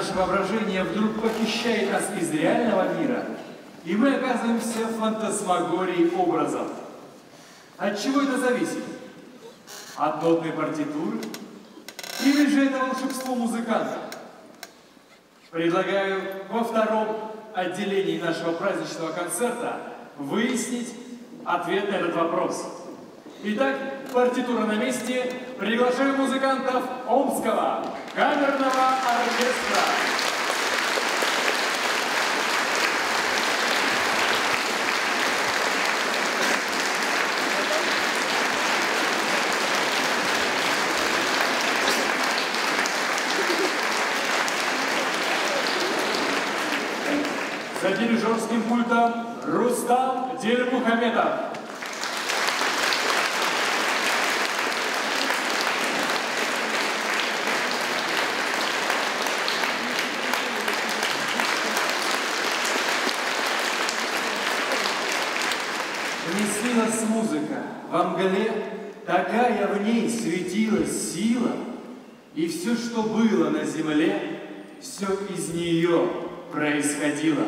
наше воображение вдруг похищает нас из реального мира, и мы оказываемся в фантасмагории образов. От чего это зависит? От нотной партитуры? Или же это волшебство музыканта? Предлагаю во втором отделении нашего праздничного концерта выяснить ответ на этот вопрос. Итак, партитура на месте. Приглашаю музыкантов Омского камерного оркестра. За дирижерским пультом Рустам Дельмухаметов. Снилась музыка, во мгле такая в ней светилась сила, и все, что было на земле, все из нее происходило.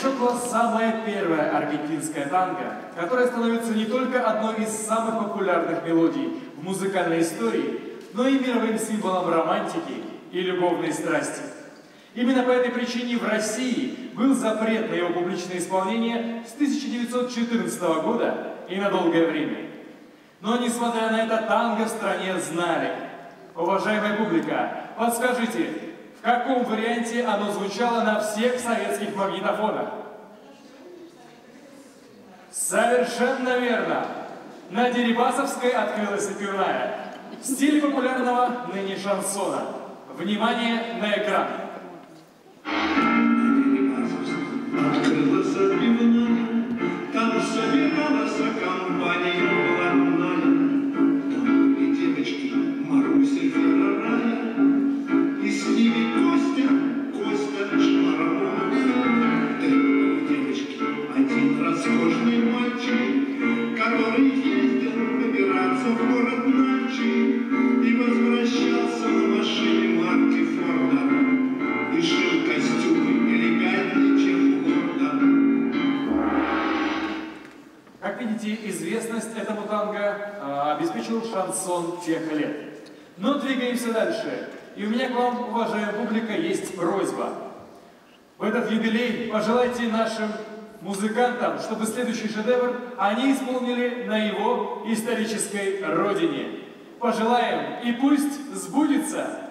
Чокла – самая первая аргентинская танго, которая становится не только одной из самых популярных мелодий в музыкальной истории, но и мировым символом романтики и любовной страсти. Именно по этой причине в России был запрет на его публичное исполнение с 1914 года и на долгое время. Но, несмотря на это, танго в стране знали. Уважаемая публика, подскажите, в каком варианте оно звучало на всех советских магнитофонах? Совершенно верно. На Дерибасовской открылась пивная. Стиль популярного ныне шансона. Внимание на экран. Открылась роскошный мальчик, который ездил выбираться в город ночи и возвращался на машине марки Форда. И шил костюмы элегантнее, чем у лорда. Как видите, известность этому танго э, обеспечил шансон тех лет. Но двигаемся дальше. И у меня к вам, уважаемая публика, есть просьба. В этот юбилей пожелайте нашим музыкантам, чтобы следующий шедевр они исполнили на его исторической родине. Пожелаем, и пусть сбудется!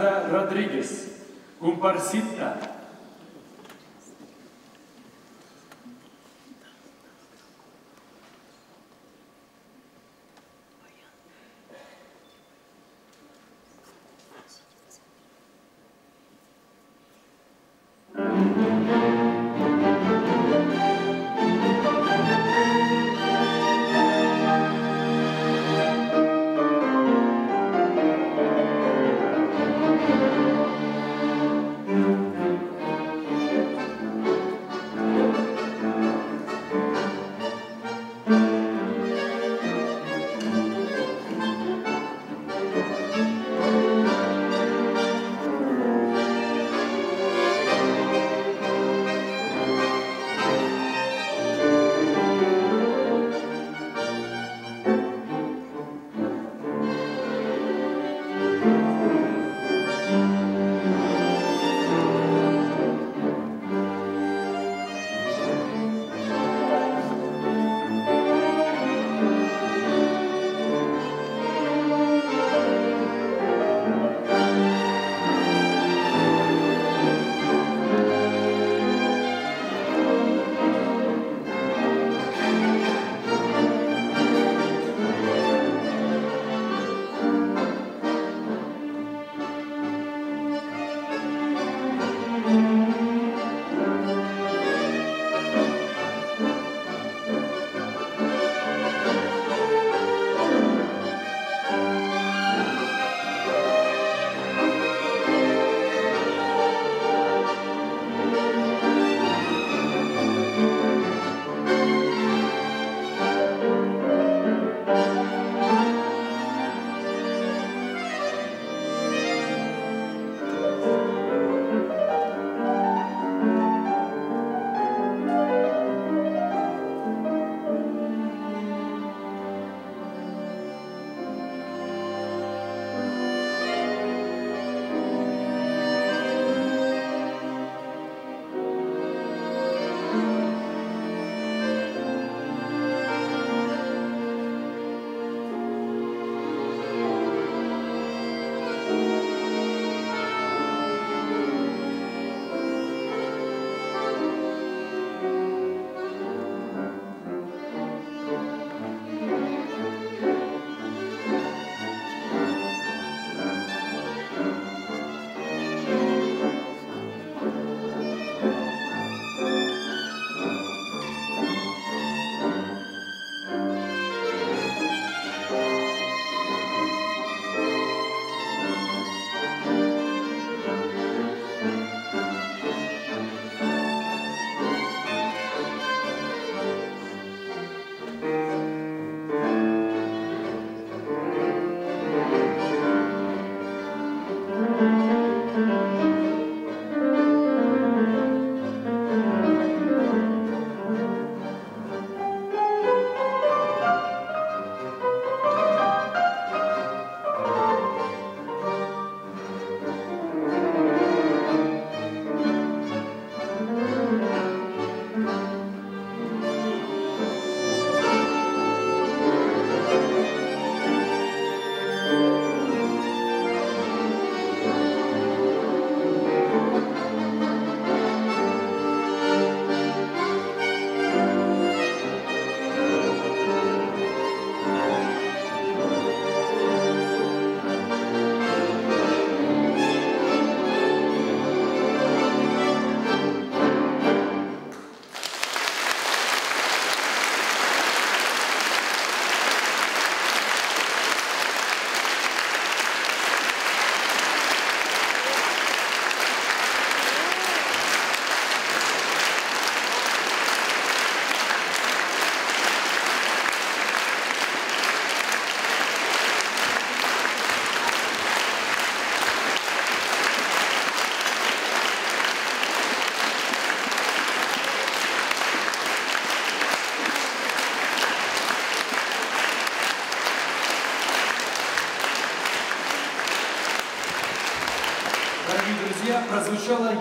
Ricarda Rodrigues, comparecida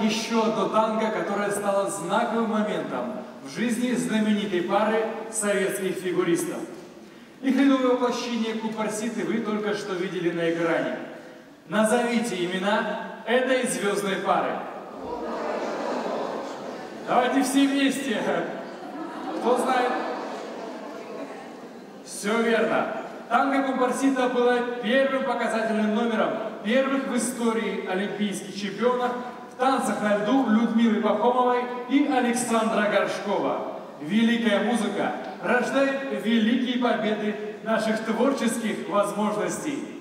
еще одно танго, которое стало знаковым моментом в жизни знаменитой пары советских фигуристов. Их рядовое воплощение купарситы вы только что видели на экране. Назовите имена этой звездной пары. Давайте все вместе. Кто знает? Все верно. Танго Компарсита было первым показательным номером первых в истории олимпийских чемпионов танцах на льду Людмилы Пахомовой и Александра Горшкова. Великая музыка рождает великие победы наших творческих возможностей.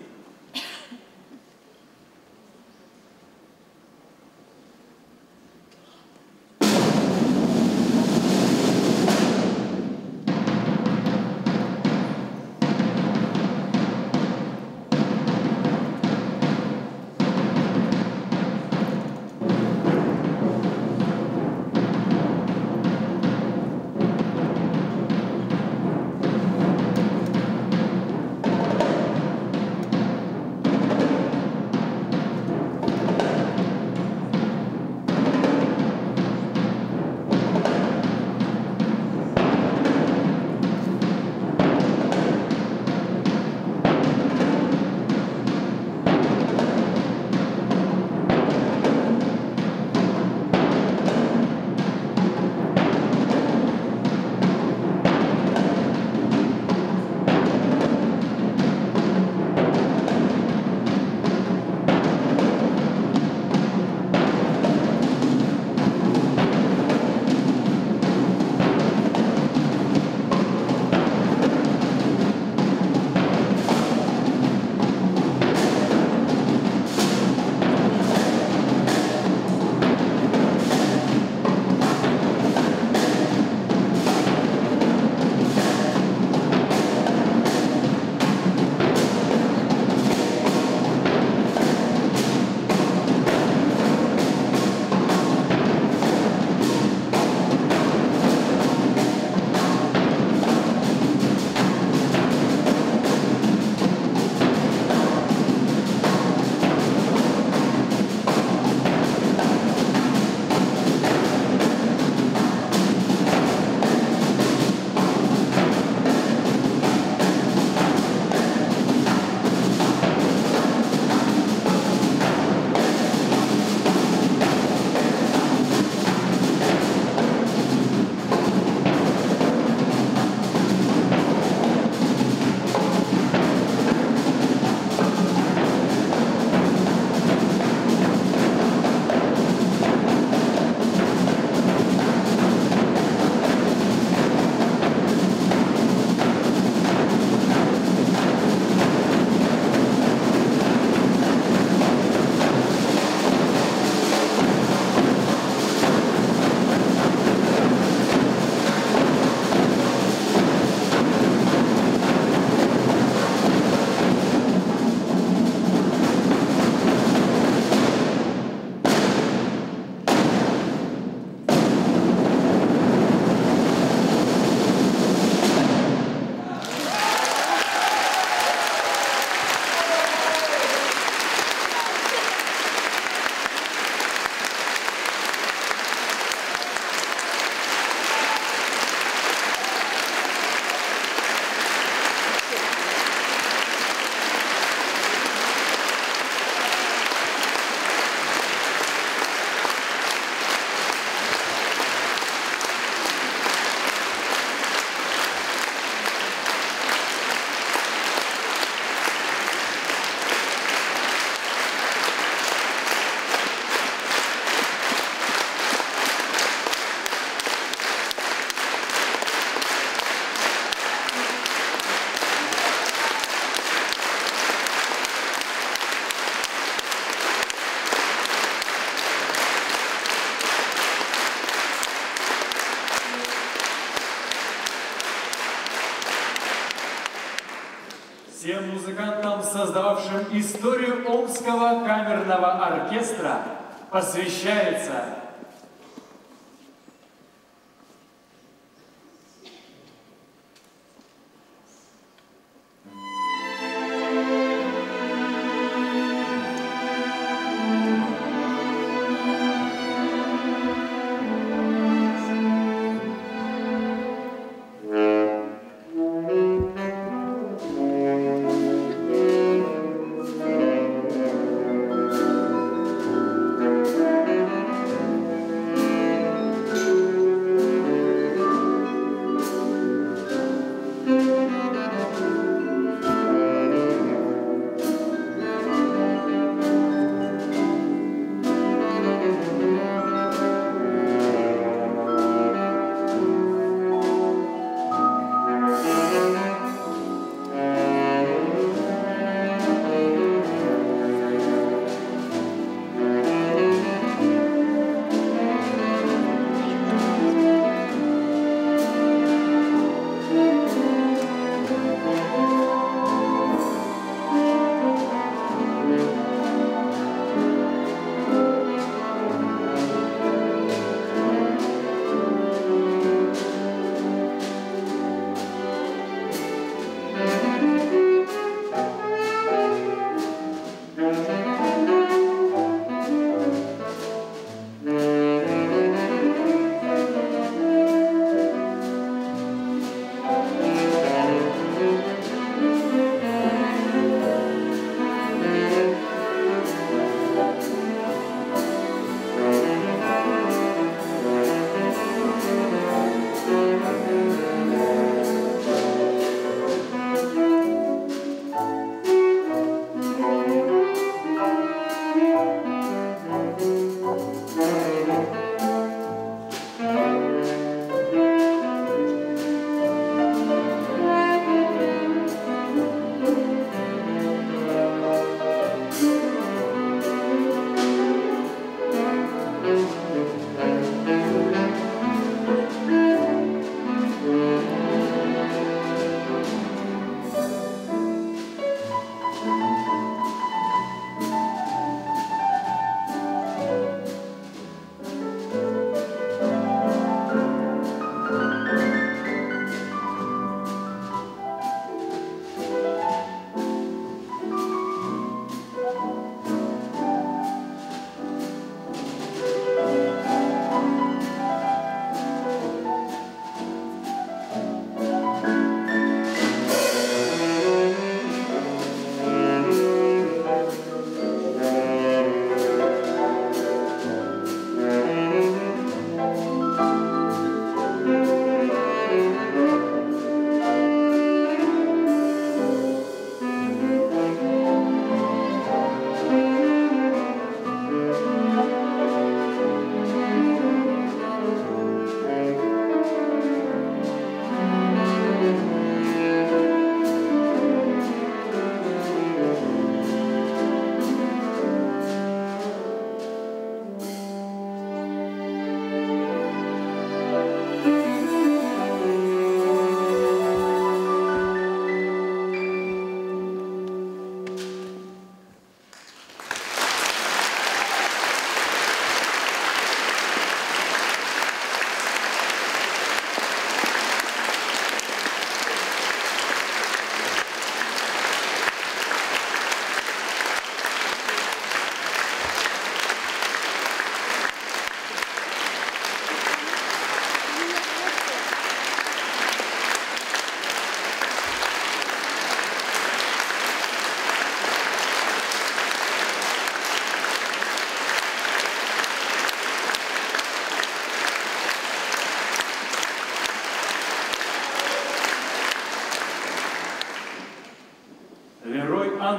Историю Омского камерного оркестра, посвящается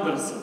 workers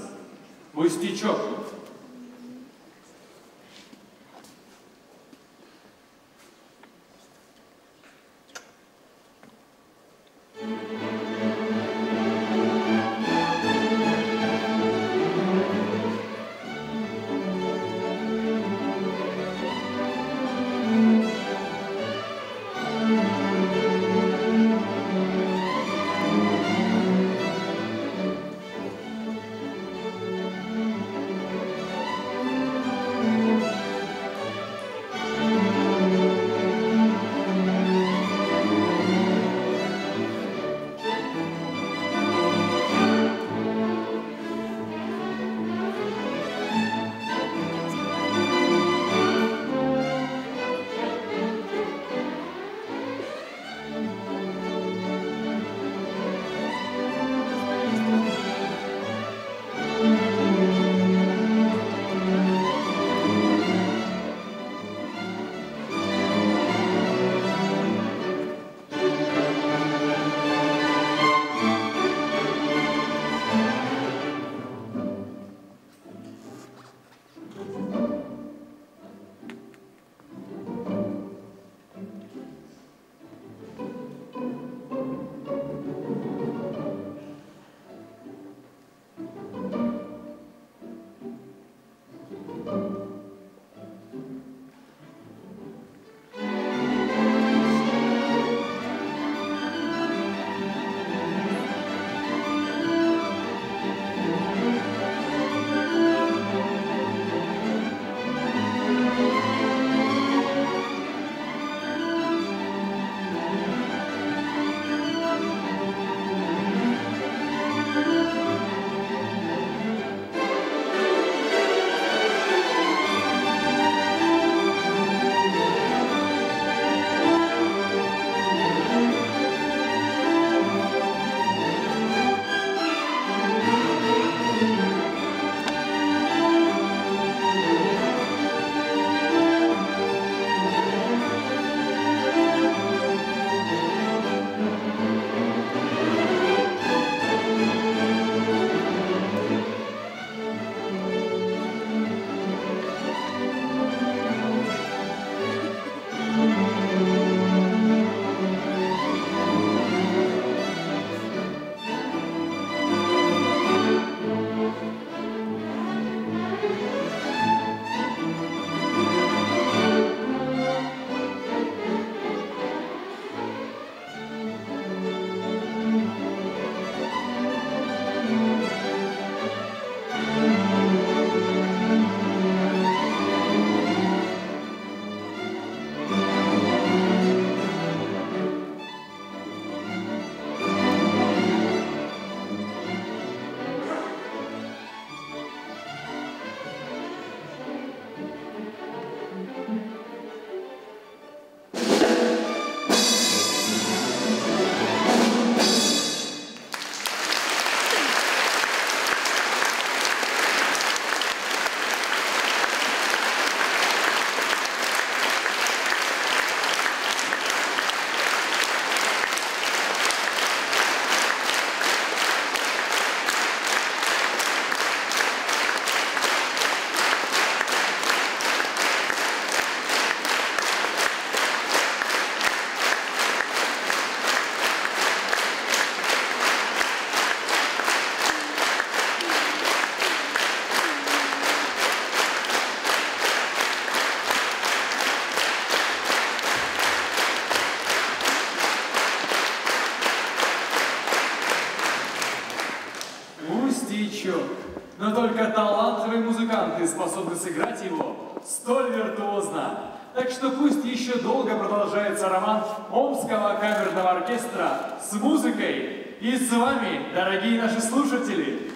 Так что пусть еще долго продолжается роман Омского камерного оркестра с музыкой и с вами, дорогие наши слушатели.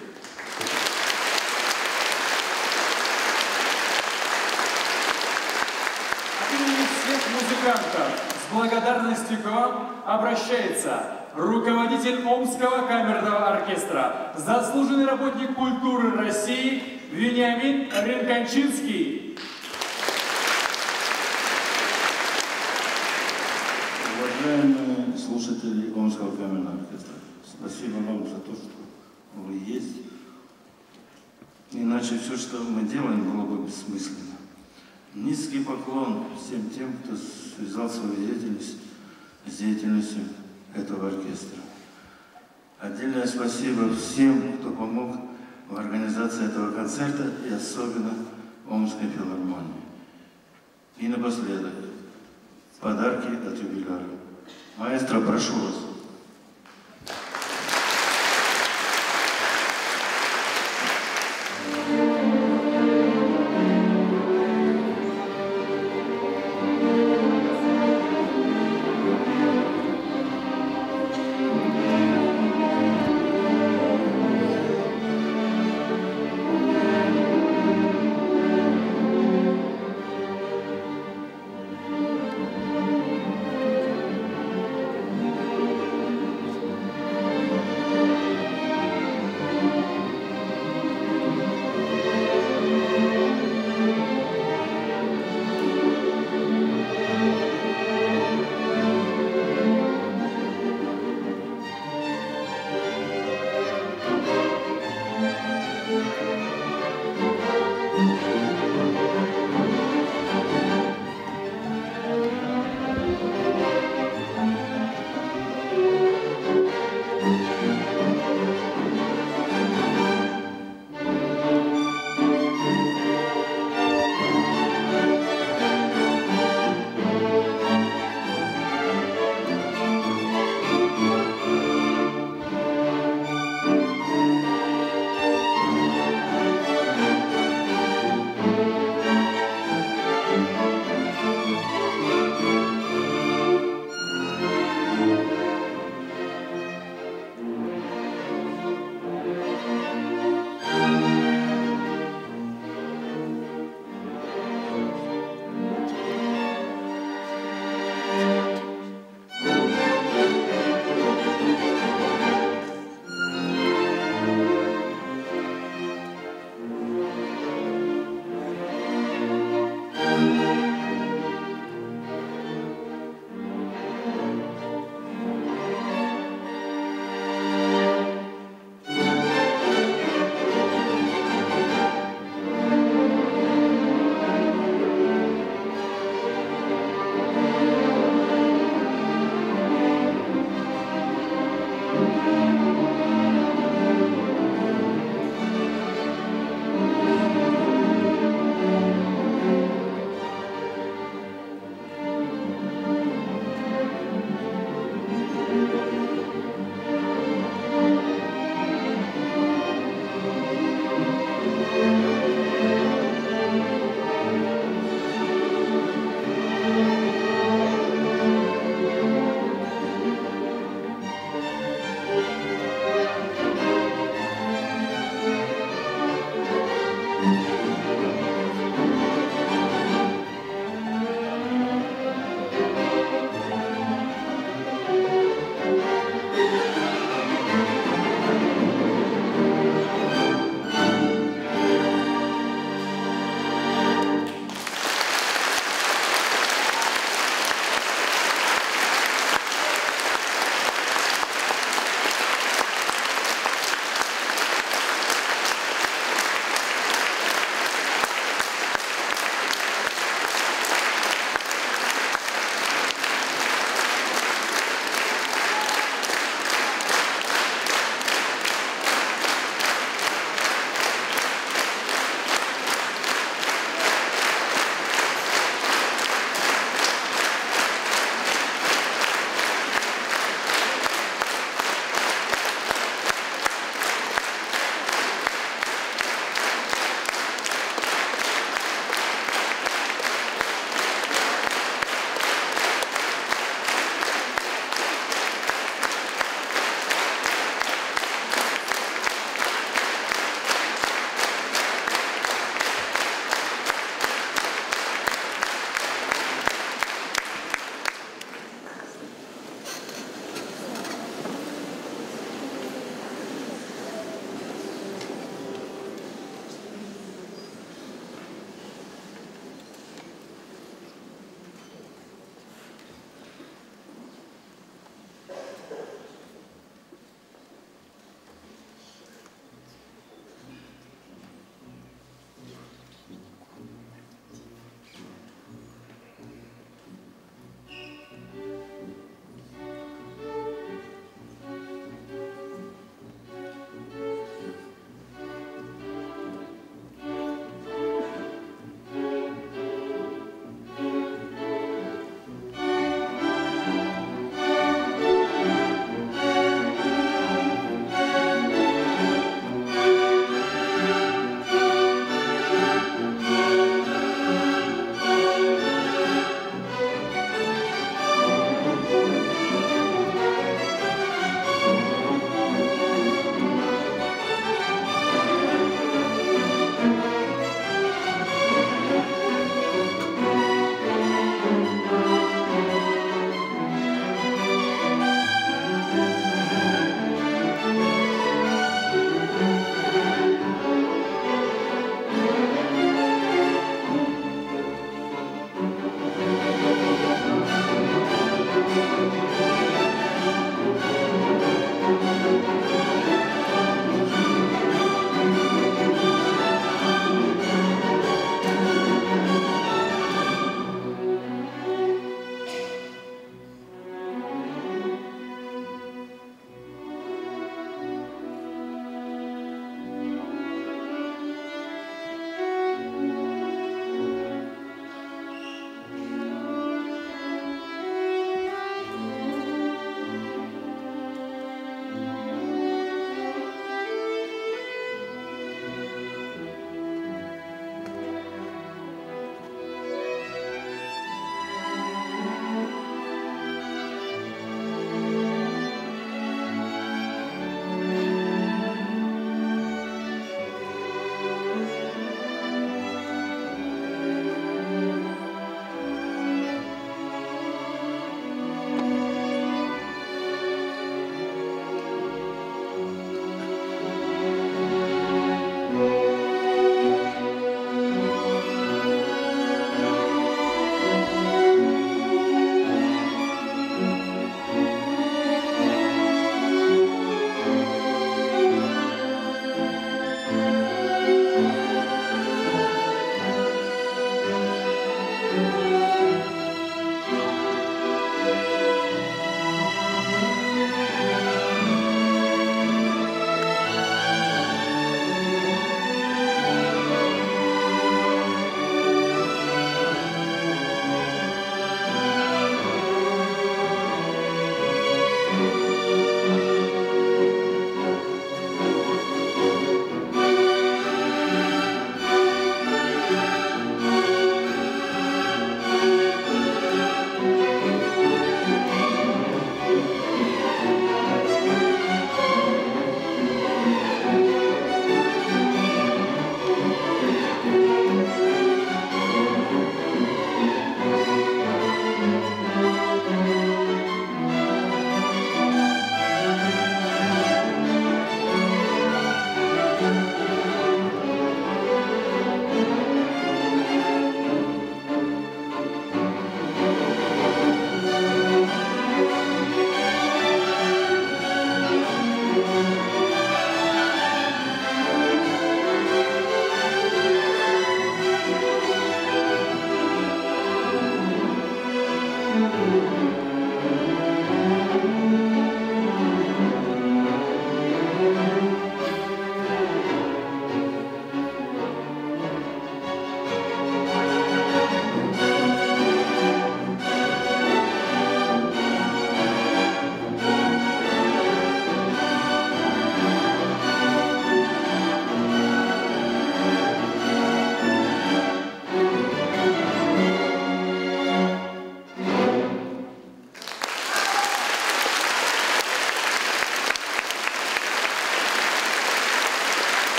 От имени всех музыкантов с благодарностью к вам обращается руководитель Омского камерного оркестра, заслуженный работник культуры России Вениамин Ренкончинский. Уважаемые слушатели Омского камерного оркестра, спасибо вам за то, что вы есть. иначе все, что мы делаем, было бы бессмысленно. Низкий поклон всем тем, кто связал свою деятельность с деятельностью этого оркестра. Отдельное спасибо всем, кто помог в организации этого концерта и особенно Омской филармонии. И напоследок, подарки от юбиляра. Маэстро, прошу вас.